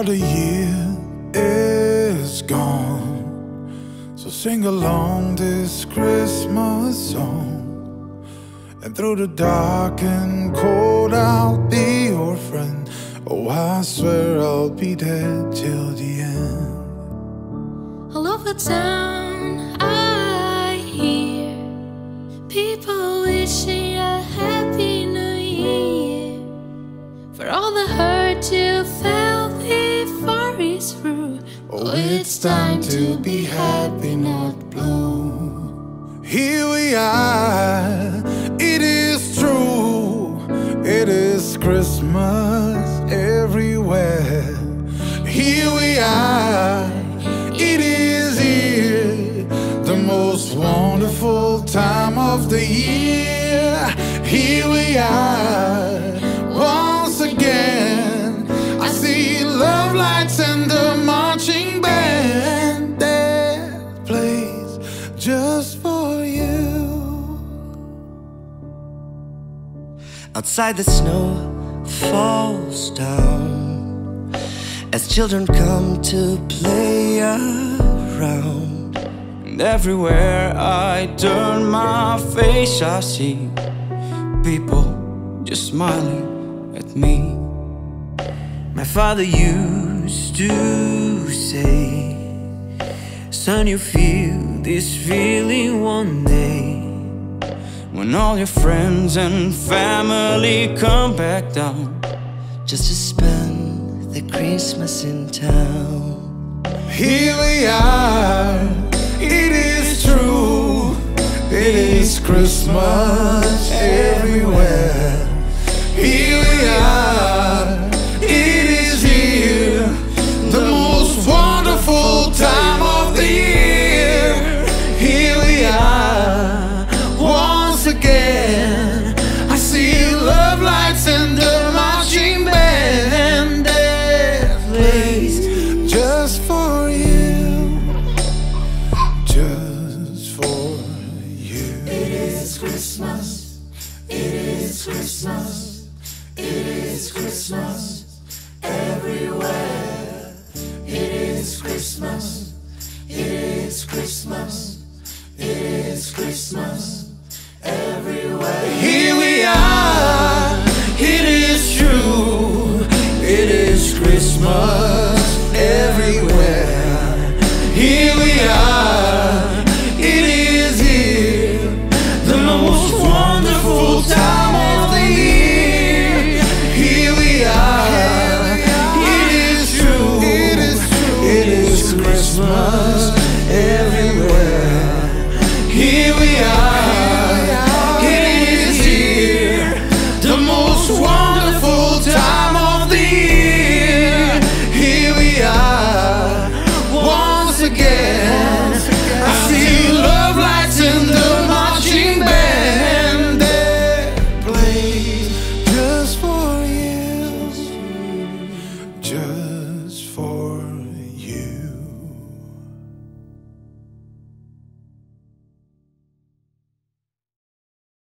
Now the year is gone, so sing along this Christmas song. And through the dark and cold, I'll be your friend. Oh, I swear I'll be there till the end. All over town, I hear people wishing a happy new year for all the hurt time to be happy, not blue. Here we are, it is true. It is Christmas everywhere. Here we are, it is here. The most wonderful time of the year. Here we are, Outside the snow falls down as children come to play around. And everywhere I turn my face, I see people just smiling at me. My father used to say, Son, you feel this feeling one day. When all your friends and family come back down just to spend the Christmas in town. Here we are, it is true. It is Christmas everywhere. It is Christmas. It is Christmas everywhere. It is Christmas. It is Christmas. It is Christmas everywhere. Here we are. It is true. It is Christmas everywhere. Here we are. Christmas.